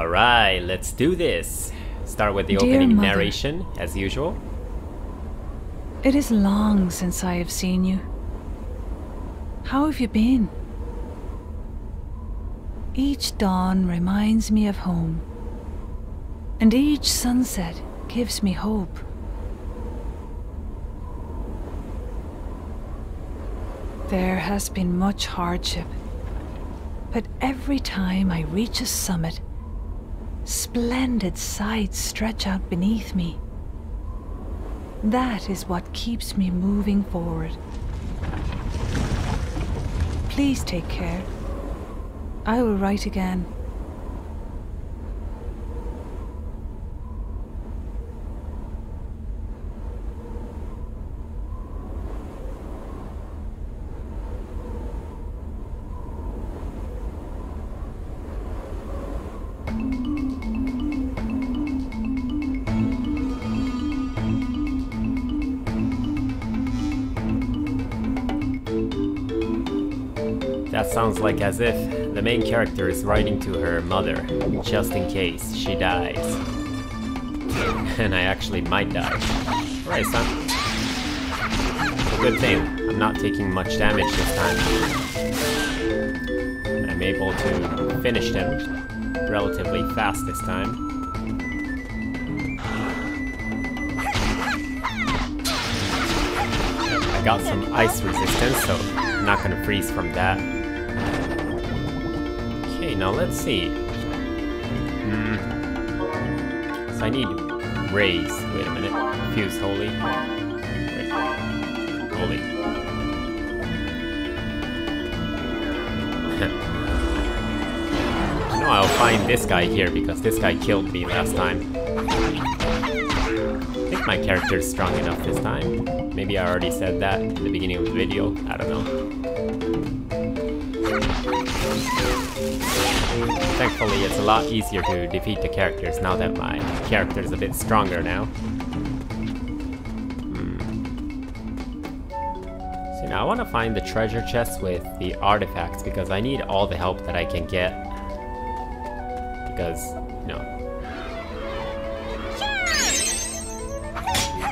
Alright, let's do this. Start with the Dear opening mother. narration, as usual. It is long since I have seen you. How have you been? Each dawn reminds me of home, and each sunset gives me hope. There has been much hardship, but every time I reach a summit, splendid sights stretch out beneath me. That is what keeps me moving forward. Please take care. I will write again. That sounds like as if the main character is writing to her mother, just in case she dies. And I actually might die. Alright, son. Good thing. I'm not taking much damage this time. I'm able to finish him relatively fast this time. I got some ice resistance, so I'm not gonna freeze from that. Now let's see. Hmm. So I need raise. Wait a minute. Fuse holy. Wait. Holy. Know I'll find this guy here because this guy killed me last time. I think my character is strong enough this time. Maybe I already said that in the beginning of the video. I don't know. Thankfully, it's a lot easier to defeat the characters now that my character is a bit stronger now. Hmm. So now I want to find the treasure chest with the artifacts because I need all the help that I can get. Because, you know,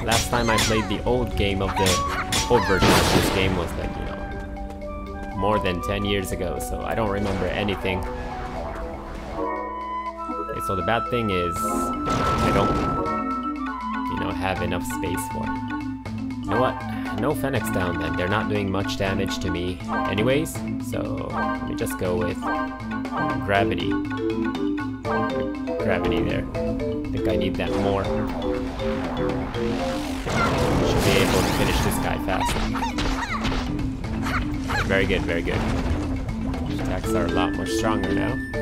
Last time I played the old game of the old version of this game was like, you know, more than 10 years ago, so I don't remember anything. So the bad thing is I don't, you know, have enough space for it. You know what? No Phoenix down then. They're not doing much damage to me anyways, so let me just go with gravity. Gravity there. I think I need that more. Should be able to finish this guy fast. Very good, very good. Attacks are a lot more stronger now.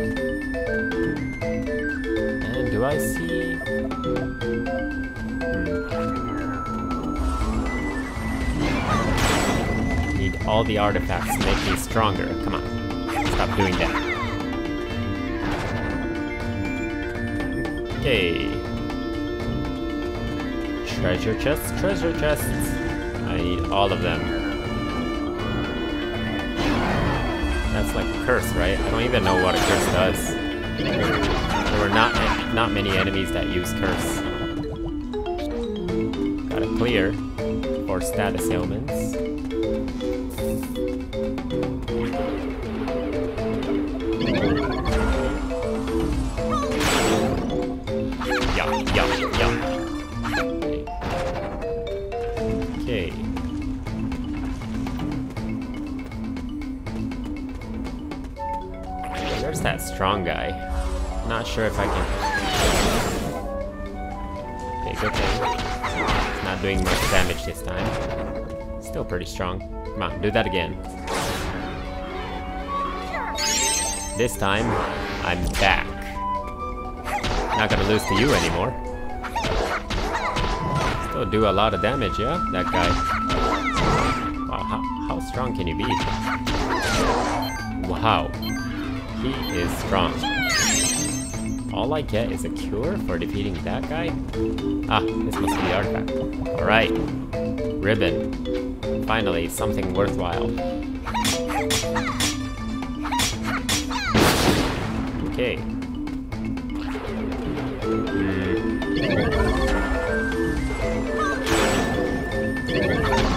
I see... Hmm. Need all the artifacts to make me stronger. Come on. Stop doing that. Okay. Treasure chests, treasure chests. I need all of them. That's like a curse, right? I don't even know what a curse does. Were not not many enemies that use curse. Gotta clear for status ailments. Yup, yup, yup. Okay. There's that strong guy. Not sure if I can. Okay, good thing. It's not doing much damage this time. Still pretty strong. Come on, do that again. This time, I'm back. Not gonna lose to you anymore. Still do a lot of damage, yeah? That guy. Wow, how, how strong can you be? Wow. He is strong all I get is a cure for defeating that guy? Ah, this must be the artifact. Alright. Ribbon. Finally, something worthwhile. Okay. Boom, boom.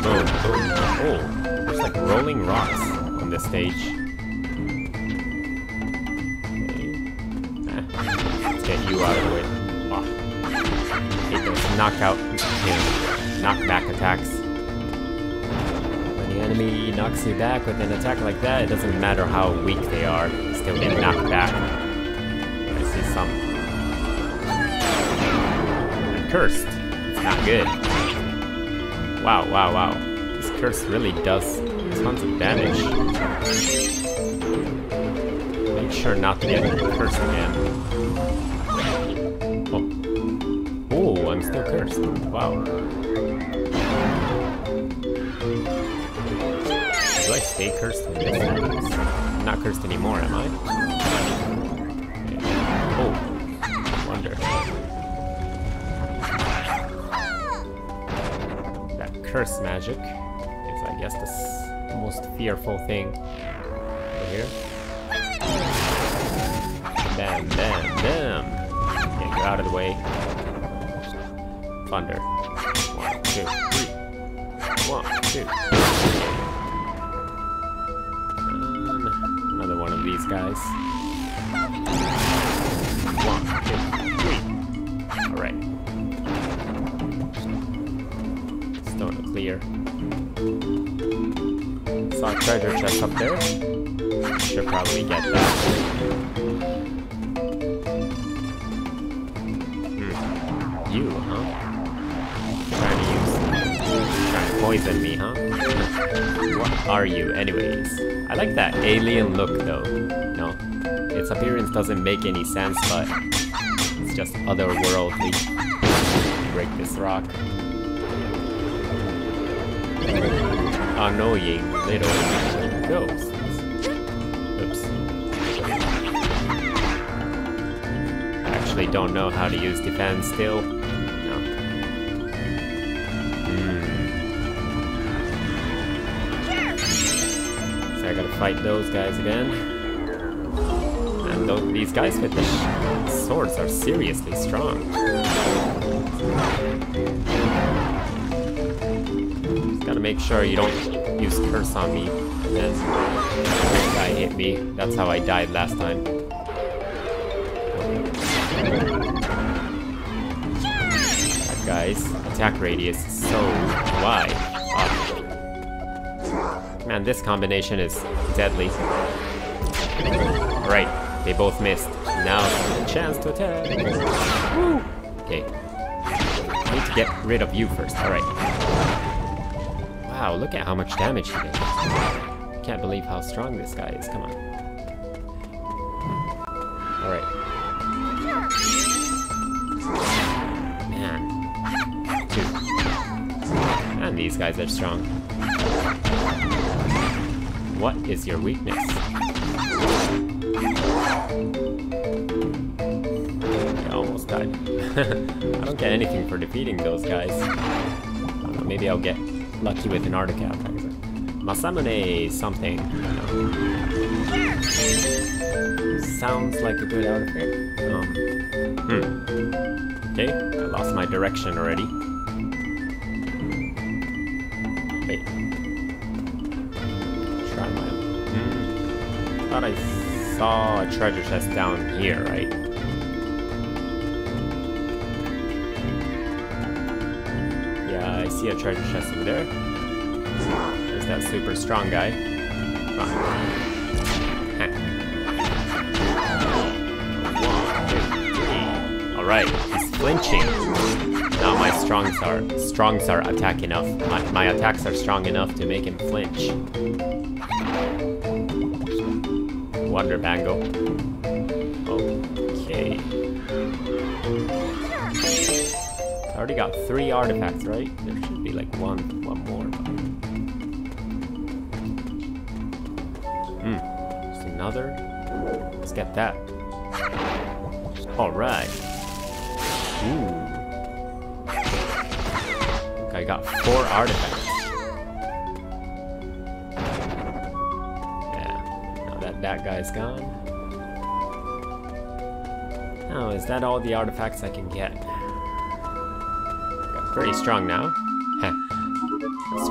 Oh, oh, oh. there's like rolling rocks on this stage. You out of the way. Oh. Knockout, knockback attacks. When the enemy knocks you back with an attack like that, it doesn't matter how weak they are, still get knocked back. I see some. I'm cursed. It's not good. Wow, wow, wow. This curse really does tons of damage. Make sure not to get cursed again. I'm still cursed. Wow. Do I stay cursed this not cursed anymore, am I? Oh. Wonder. That curse magic is, I guess, the most fearful thing. Over here. Bam, bam, bam. Get out of the way. Thunder. One, two, three. One, two. And another one of these guys. One, two, three. Alright. Stone to clear. Saw a treasure chest up there. Should probably get that. Hmm. You, poison me, huh? What are you, anyways? I like that alien look, though. No, its appearance doesn't make any sense, but it's just otherworldly. Break this rock. Annoying little ghosts. Oops. Actually don't know how to use defense still. Fight those guys again. And these guys with the swords are seriously strong. Just gotta make sure you don't use curse on me. That guy hit me. That's how I died last time. Guy's attack radius is so wide. Man, this combination is deadly. Right, they both missed. Now a chance to attack. Woo! Okay. I need to get rid of you first. Alright. Wow, look at how much damage he did. Can't believe how strong this guy is. Come on. Alright. Man. Two. And these guys are strong. What is your weakness? I almost died. I don't get anything for defeating those guys. Know, maybe I'll get lucky with an artifact. Masamune something. Sounds like a good artifact. Um, hmm. Okay, I lost my direction already. Saw a treasure chest down here, right? Yeah, I see a treasure chest over there. There's that super strong guy. Alright, he's flinching. Now my strongs are strongs are attack enough. My, my attacks are strong enough to make him flinch. Wonder Bangle. Okay. I already got three artifacts, right? There should be like one, one more. Hmm. Just another. Let's get that. All right. Ooh. I got four artifacts. That guy's gone. Oh, is that all the artifacts I can get? Got pretty strong now.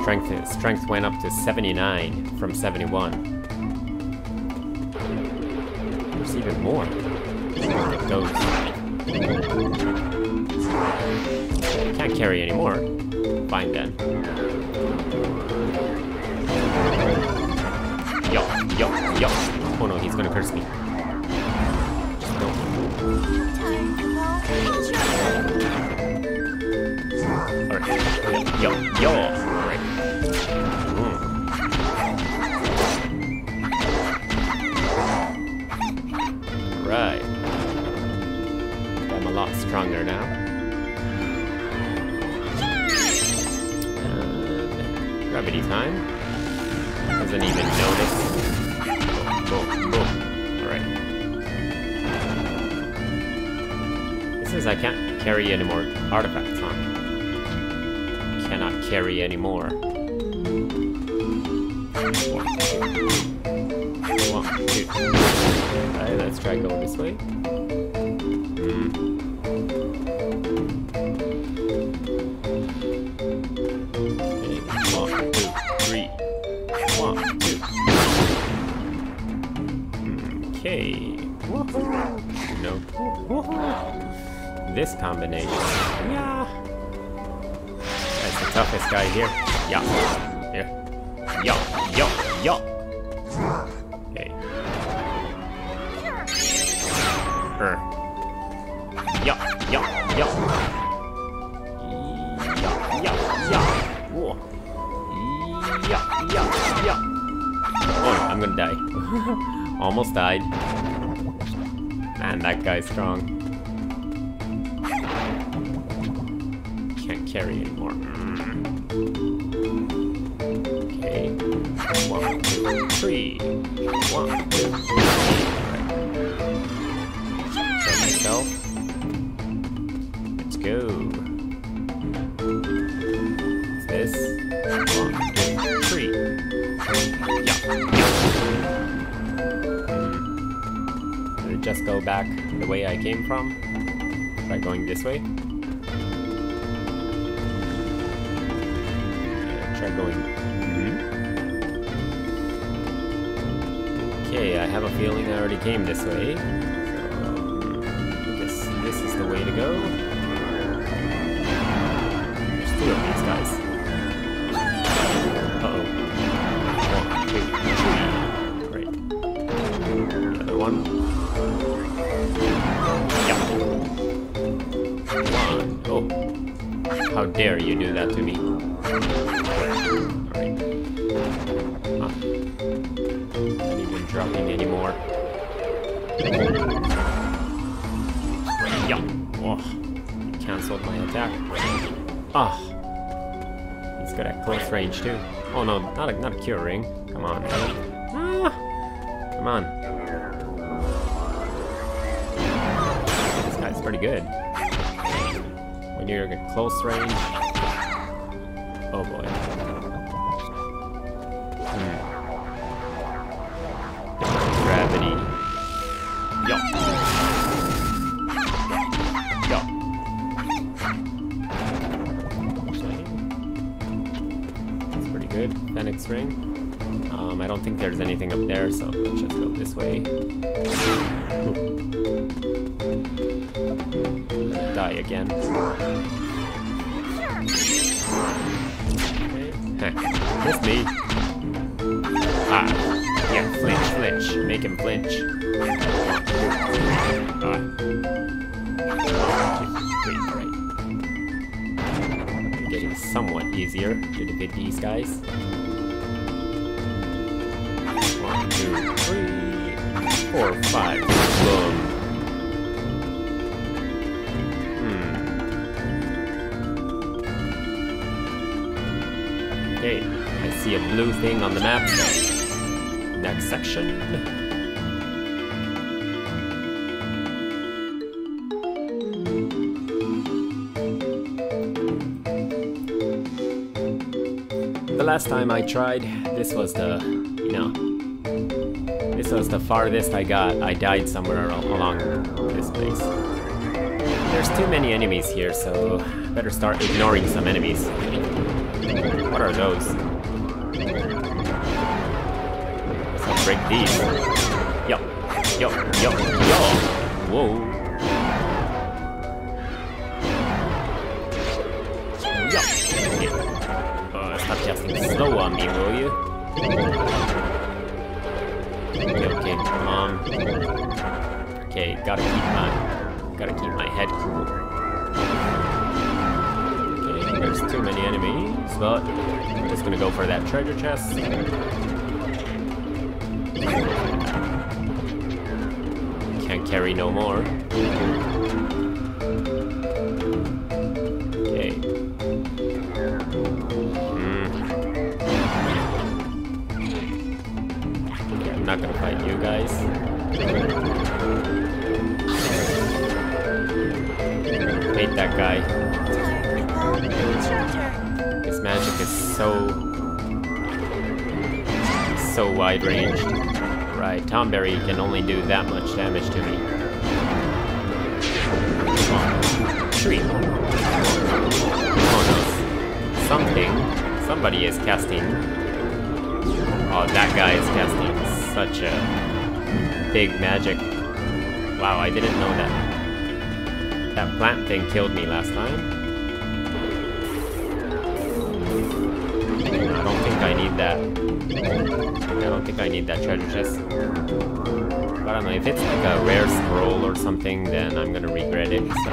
Strength strength went up to 79 from 71. There's even more. Can't carry anymore. Fine then. Yo, yo, yo. Oh no, he's gonna curse me. No. Alright. Yo, yo. Alright. Mm. Right. I'm a lot stronger now. And gravity time. Doesn't even notice. This I can't carry any more artifacts on. Cannot carry any more. Alright, let's try go this way. Hmm. Okay, one, two, three. This combination. Yeah. That's the toughest guy here. Yeah. Here. Yo, yo, yo. Okay. Er. Yo, yo, yo. Yo, yo, yo. Whoa. Yo, yo, yo. Oh, I'm gonna die. Almost died. Man, that guy's strong. Carry anymore. Okay. One, two, three. One, two, three. Myself. Let's go. What's this? One, two, three. Yeah. Did it just go back the way I came from? By going this way? Going. Mhm. Okay, I have a feeling I already came this way. So, um, I guess this is the way to go. How dare you do that to me? Alright. Huh. Not even dropping anymore. Yeah. Oh. Cancelled my attack. Ah. He's good at close range too. Oh no, not a not a cure ring. Come on. Ah. Come on. This guy's pretty good. In close range. Oh boy. Hmm. Gravity. Yo. Yo. That's pretty good. Phoenix ring. Um, I don't think there's anything up there, so let's just go this way. Die again. Miss me. Ah. Yeah, flinch, flinch. Make him flinch. Ah. Getting somewhat easier to defeat these guys. One, two, three, four, five. Boom. See a blue thing on the map. Next section. The last time I tried, this was the, you know, this was the farthest I got. I died somewhere along this place. There's too many enemies here, so better start ignoring some enemies. What are those? Break these. Yo, yo, yo, yo. Whoa. Yo. Okay. Uh, stop casting slow on me, will you? Okay, okay. Um. Okay, gotta keep my gotta keep my head cool. Okay, there's too many enemies, but I'm just gonna go for that treasure chest. Can't carry no more. Okay. Hmm. I'm not gonna fight you guys. Hate that guy. His magic is so so wide ranged. Right, Tomberry can only do that much damage to me. Come on. Tree. Something. Somebody is casting. Oh, that guy is casting such a big magic. Wow, I didn't know that. That plant thing killed me last time. I don't think I need that. I don't think I need that treasure chest. But I don't know, if it's like a rare scroll or something, then I'm gonna regret it, so...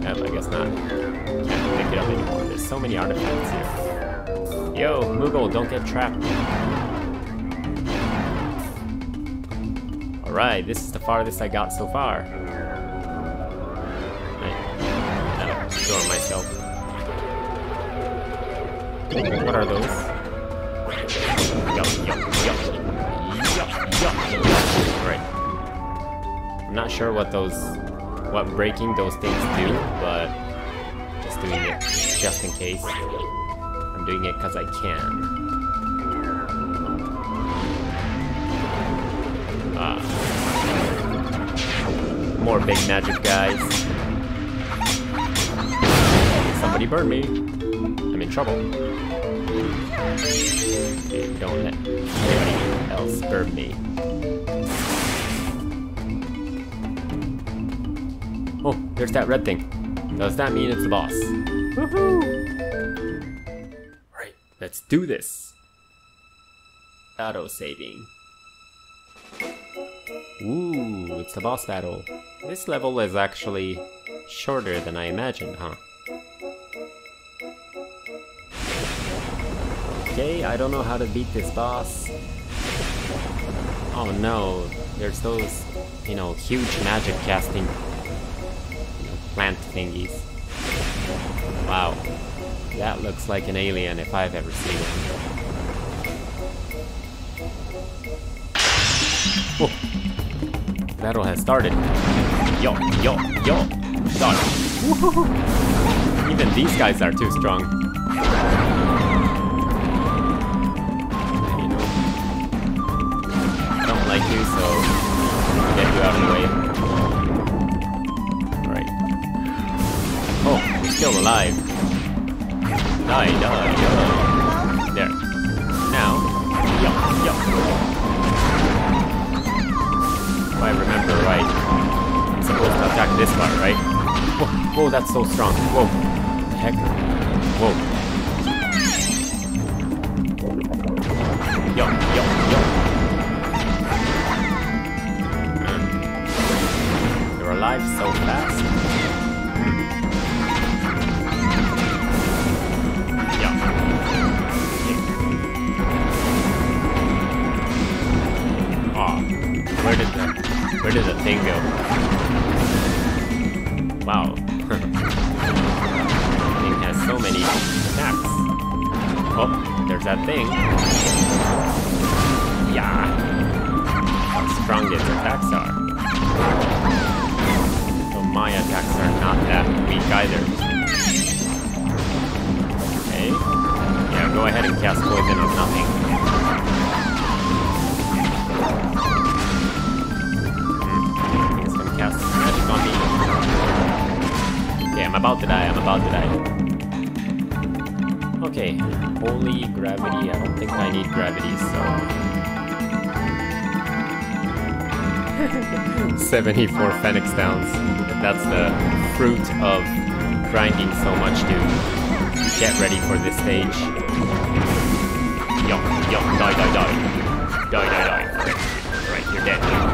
Yeah, I guess not. Can't pick it up anymore. There's so many artifacts here. Yo, Moogle, don't get trapped. Alright, this is the farthest I got so far. I, that'll store myself. What are those? Yup, yup, Right. I'm not sure what those, what breaking those things do, but just doing it just in case. I'm doing it because I can. Ah. More big magic guys. Somebody burn me. I'm in trouble. Don't let anybody else burn me. Oh, there's that red thing. Does that mean it's the boss? Woohoo! Right, let's do this. Auto saving. Ooh, it's the boss battle. This level is actually shorter than I imagined, huh? Okay, I don't know how to beat this boss. Oh no, there's those, you know, huge magic casting you know, plant thingies. Wow, that looks like an alien if I've ever seen one. Battle has started. Yo, yo, yo. Done. Even these guys are too strong. Out of the way. Alright. Oh, you're still alive. Die, die, die. There. Now. Yo, yo. If I remember right, I'm supposed to attack this part, right? Whoa, whoa that's so strong. Whoa. Heck? Whoa. Oh, there's that thing. Yeah. How strong its attacks are. So my attacks are not that weak either. Okay. Yeah, go ahead and cast poison on nothing. Hmm. cast magic on me. Okay, I'm about to die, I'm about to die. Okay, holy gravity. I don't think I need gravity, so. 74 Phoenix Downs. That's the fruit of grinding so much to get ready for this stage. Yo, yo, die, die, die. Die, die, die. Right, you're dead.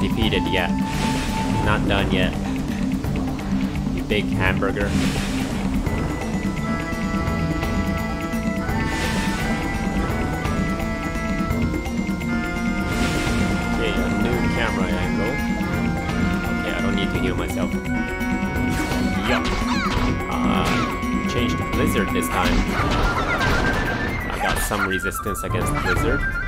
Defeated yet. Not done yet. You big hamburger. Okay, a new camera angle. Okay, I don't need to heal myself. Yup. Uh, changed Blizzard this time. I got some resistance against Blizzard.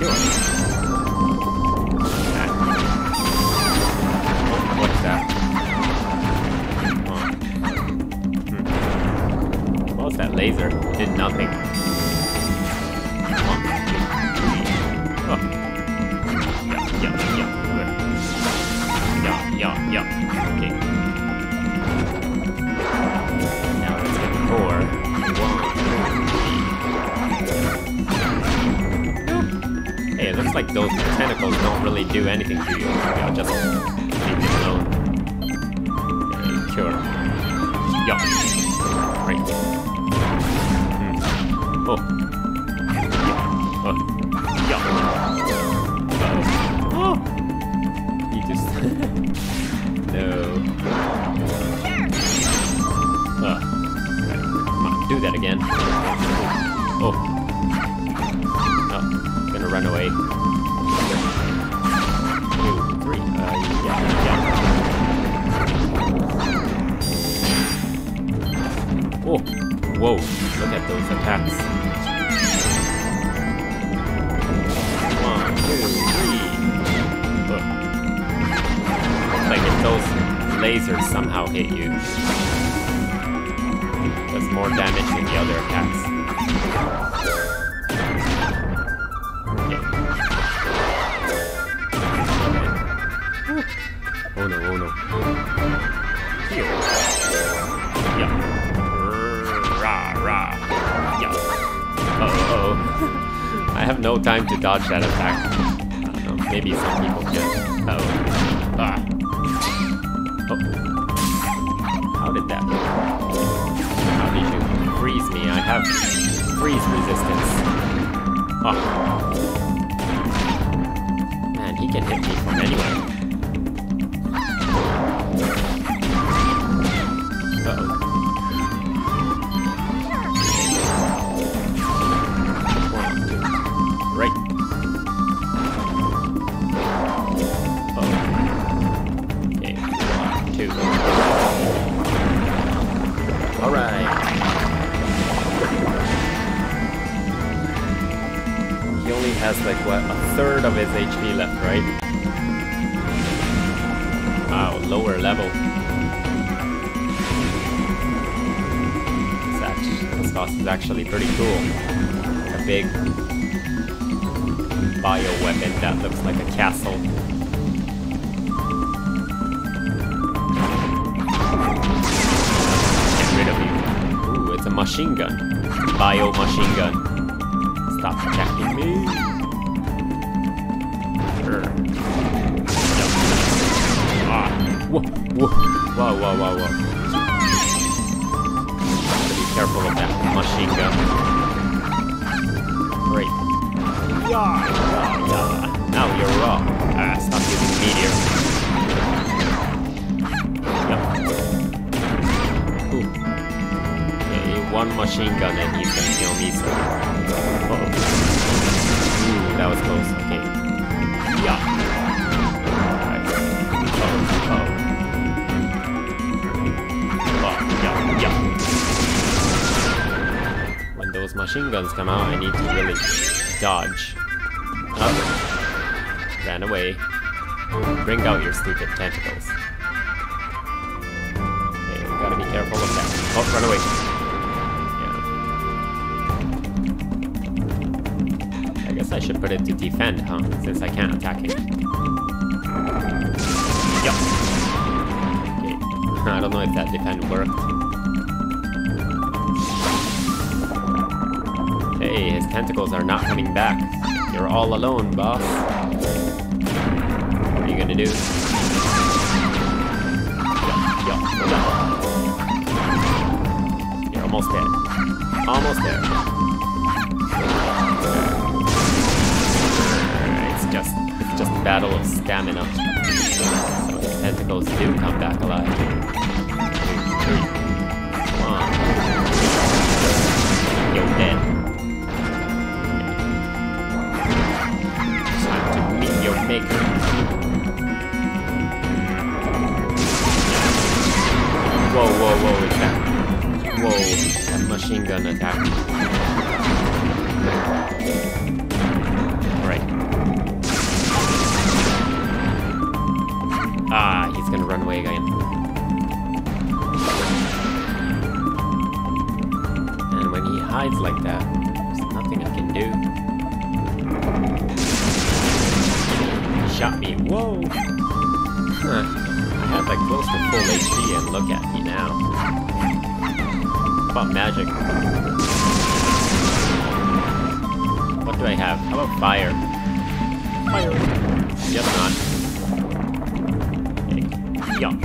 Oh. Hmm. What was that laser? Did nothing. Anything to you. Maybe I'll just them alone. Cure. Yeah. Right. Hmm. Oh. Oh. Yeah. Uh-oh. Oh. He just... no. Uh. Come on, do that again. Oh. Oh, gonna run away. Oh, whoa! Look at those attacks. One, two, three. Oh. Looks like if those lasers somehow hit you, does more damage than the other attacks. Have no time to dodge that attack. Know, maybe some people can. Oh. Ah. Oh. How did that? work? How did you freeze me? I have freeze resistance. Oh. Man, he can hit me from anywhere. That looks like a castle. Get rid of you. Ooh, it's a machine gun. Bio machine gun. Stop attacking me. Ah. Whoa, whoa, whoa, whoa, whoa, whoa. Be careful of that machine gun. Now you're wrong. Ah, stop using meteor. Yep. Ooh. One machine gun and he's gonna kill me, so. Uh oh. Ooh, that was close. Okay. Yeah. Machine guns come out, I need to really dodge. Up. Ran away. Bring out your stupid tentacles. Okay, we gotta be careful of that. Oh, run away. Yeah. I guess I should put it to defend, huh? Since I can't attack it. Yup. Okay. I don't know if that defend worked. Hey, his tentacles are not coming back. You're all alone, boss. What are you gonna do? You're almost dead. Almost there. It's just, it's just a battle of stamina. So tentacles do come back alive. Almost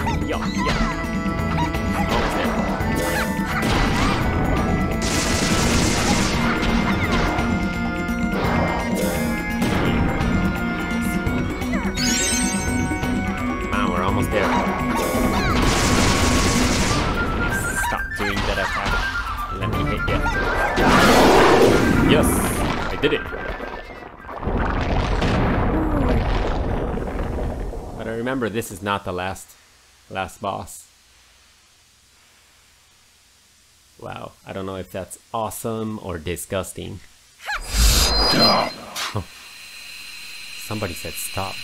there. Ah, we're almost there. Stop doing that attack. Let me hit you. Yes, I did it. But I remember this is not the last last boss. Wow, I don't know if that's awesome or disgusting. Somebody said stop.